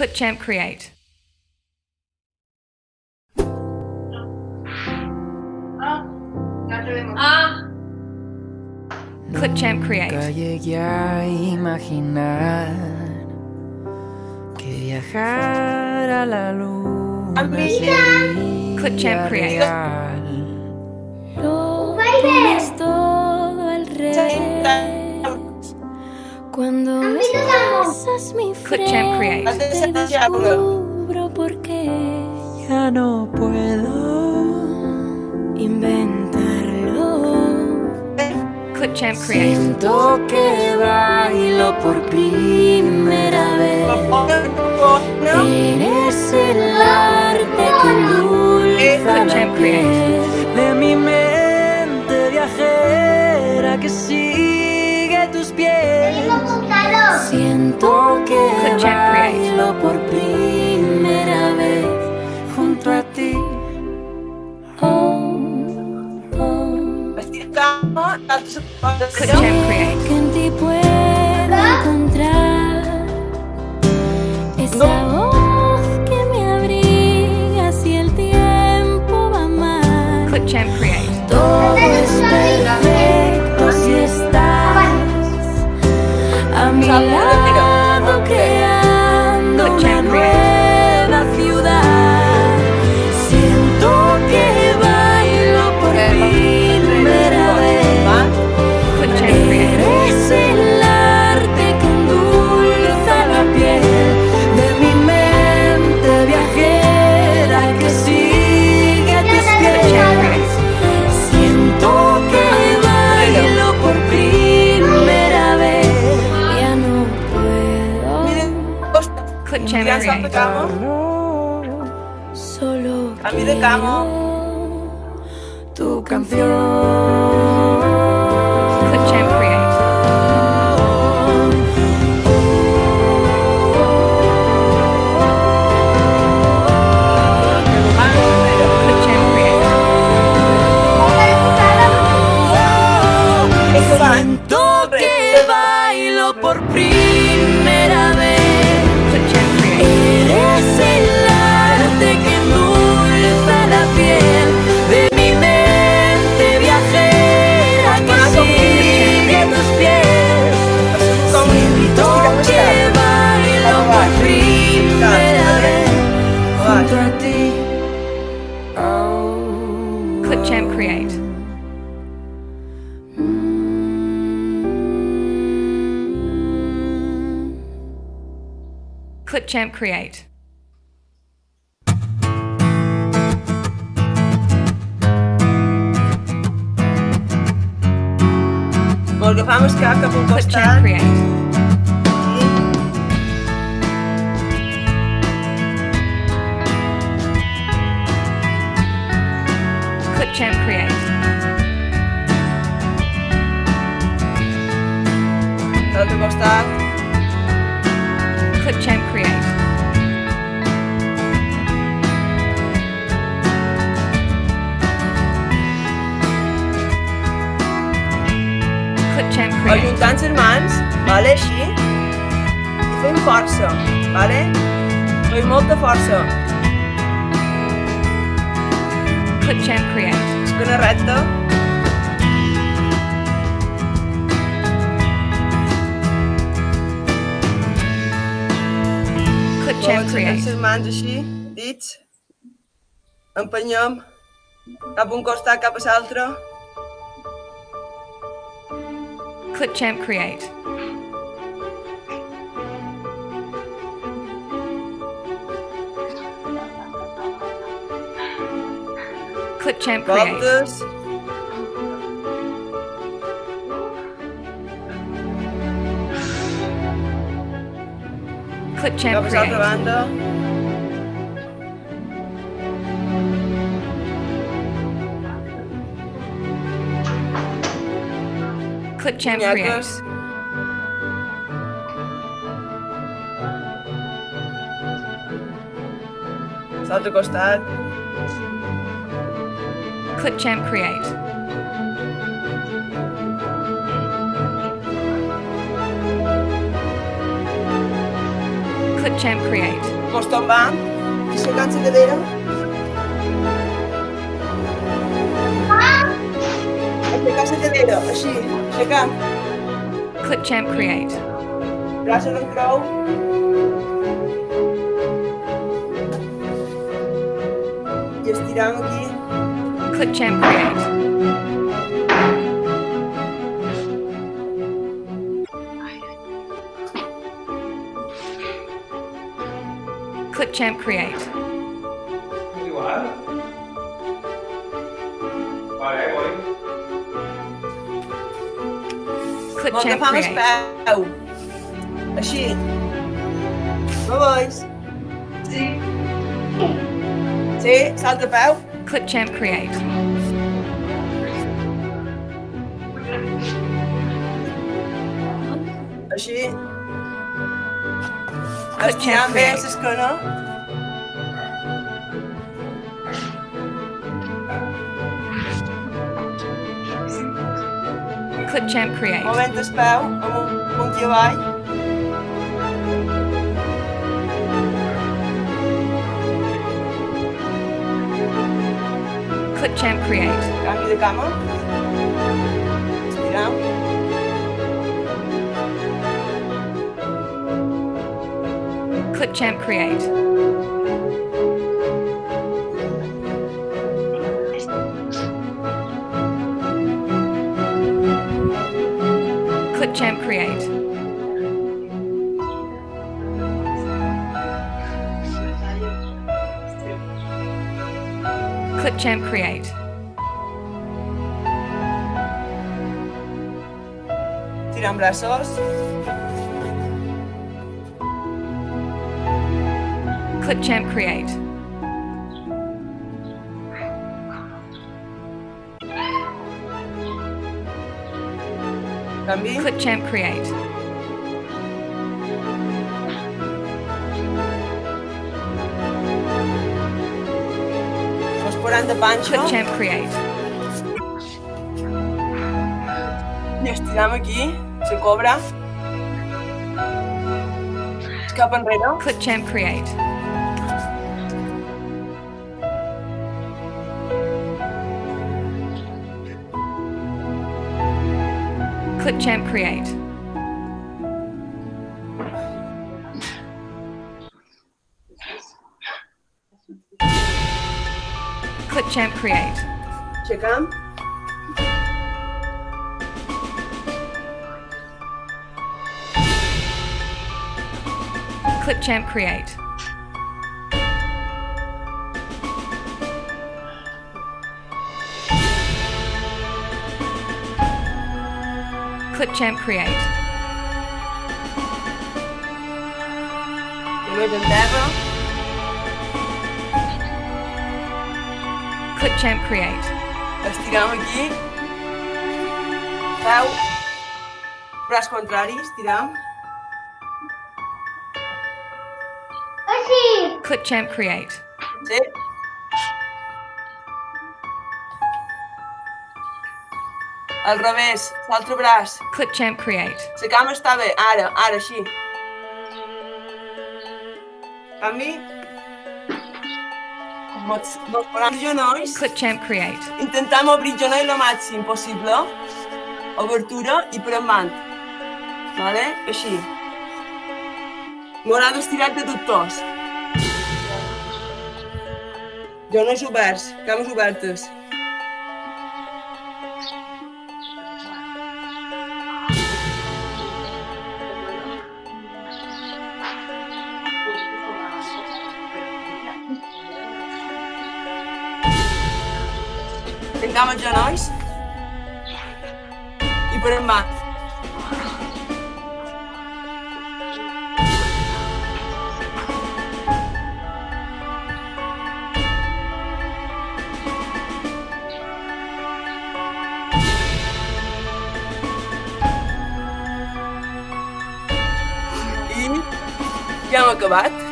Clipchamp Create. Ah, Clipchamp Create. Nunca llegué a imaginar que viajar a la luna sería Clipchamp Create. real. Lo todo al revés. Cuando besas mi Clipchamp Create. frente descubro por qué Ya no puedo inventarlo. Clipchamp Create. Siento que bailo por primera vez Eres el arte que endulza la Clipchamp Create. piel. de mi mente viajera que sigue tus pies. Siento que bailo por primera vez junto a ti. Oh, oh. Clipchamp Sé Create. que en ti puedo Clipchamp Ja ens Create. aplicamos. solo A mí de camo. quiero tu canción. Clipchamp Create. Clipchamp Create. Siento que bailo por primera Clipchamp Create. Vol que fam és que cap a un Clipchamp. Create. Clipchamp Create. L'altre costat. Clipchamp Create. Ajuntant les mans, vale, així. I fem força, vale? Fem molta força. Clipchamp Create. Esquena recta. Clipchamp Aixequem Create. les mans així, dits. Empenyem cap a un costat, cap a l'altre. Clipchamp Create. Clipchamp Create. Voltes. Clipchamp a l'altra Create. banda. Clipchamp Create. L'altre costat. Clipchamp Create. Clipchamp Create. Mos tombam. Aixecant la cadera. Aixecant la cadera, així. Aixecant. Clipchamp Create. Braços en creu. I estiram aquí. Clipchamp Create. Clipchamp Create. Igual. Vale, voy. Mos Clipchamp agafam el Create. peu. Així. No veus? Sí. Sí, salta peu. Clipchamp Create. Així. Estirant bé l'esquena. Clipchamp Create. Movent el peu amunt, amunt i avall. Clipchamp Create. Canvi de cama. Estiram. Clipchamp Create. Clipchamp Create. Clipchamp Create. Tirant braços. Clipchamp Create. Canvi. Clipchamp Create. De panxa. Clipchamp Create. I estiram aquí. Se cobra. Cap enrere. Clipchamp Create. Clipchamp Create. Clipchamp Create. Aixecam. Clipchamp Create. Clipchamp Create. Genoll en terra. Clipchamp Create. Estiram aquí. Peu. Braç contrari. Estiram. Clipchamp Create. Sí. Al revés. L'altre braç. Clipchamp Create. La cama està bé. Ara, ara, així. Canvi. Mos, mos posam els genolls. Clipchamp Create. Intentem obrir genoll el màxim possible. Obertura i premant. Vale? Així. M'haurà d'estirar de doctors. Genolls oberts, cames obertes. Tancam els genolls. I premant. I ja hem acabat.